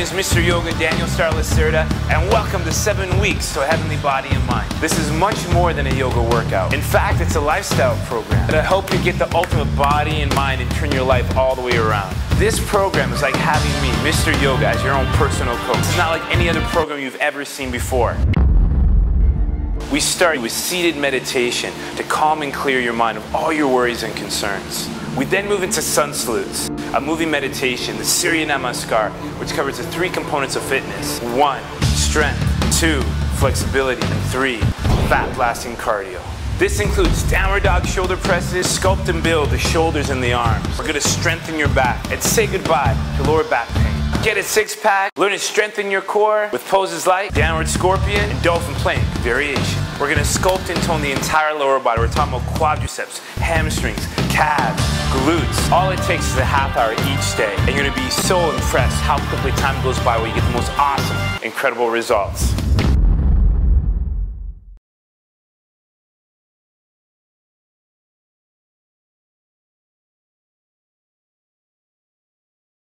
is Mr. Yoga Daniel Star Lacerda, and welcome to seven weeks to heavenly body and mind. This is much more than a yoga workout. In fact, it's a lifestyle program that'll help you get the ultimate body and mind and turn your life all the way around. This program is like having me, Mr. Yoga, as your own personal coach. It's not like any other program you've ever seen before. We start with seated meditation to calm and clear your mind of all your worries and concerns. We then move into sun salutes, a moving meditation, the Surya Namaskar, which covers the three components of fitness. One, strength. Two, flexibility. And three, fat blasting cardio. This includes downward dog shoulder presses, sculpt and build the shoulders and the arms. We're gonna strengthen your back and say goodbye to lower back pain. Get a six pack, learn to strengthen your core with poses like downward scorpion and dolphin plank variation. We're gonna sculpt and tone the entire lower body. We're talking about quadriceps, hamstrings, calves, glutes. All it takes is a half hour each day, and you're gonna be so impressed how quickly time goes by where you get the most awesome, incredible results.